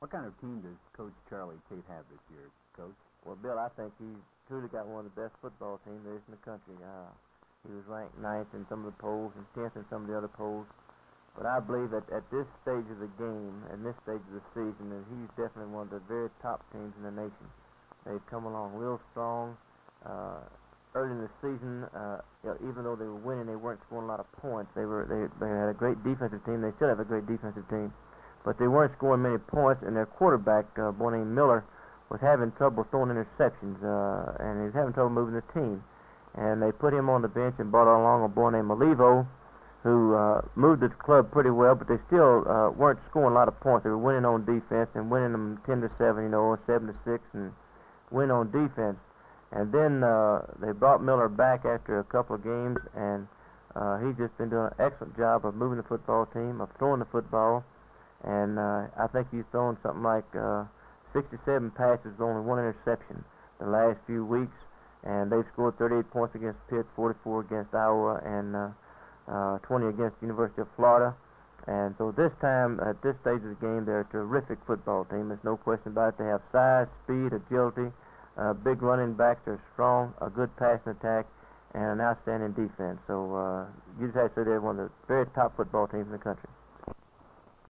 What kind of team does Coach Charlie Tate have this year, Coach? Well, Bill, I think he's truly got one of the best football teams there is in the country. Uh, he was ranked ninth in some of the polls and tenth in some of the other polls. But I believe that at this stage of the game and this stage of the season, that he's definitely one of the very top teams in the nation. They've come along real strong. Uh, early in the season, uh, you know, even though they were winning, they weren't scoring a lot of points. They were they, they had a great defensive team. They still have a great defensive team, but they weren't scoring many points. And their quarterback, uh, boy named Miller, was having trouble throwing interceptions, uh, and he was having trouble moving the team. And they put him on the bench and brought along a boy named Olivo, who uh, moved the club pretty well, but they still uh, weren't scoring a lot of points. They were winning on defense and winning them ten to seven, you know, or seven to six, and win on defense. And then uh, they brought Miller back after a couple of games, and uh, he's just been doing an excellent job of moving the football team, of throwing the football. And uh, I think he's thrown something like uh, 67 passes, with only one interception the last few weeks. And they've scored 38 points against Pitt, 44 against Iowa, and uh, uh, 20 against the University of Florida. And so this time, at this stage of the game, they're a terrific football team. There's no question about it. They have size, speed, agility, uh, big running backs. They're strong, a good passing attack, and an outstanding defense. So uh, you just have to say they're one of the very top football teams in the country.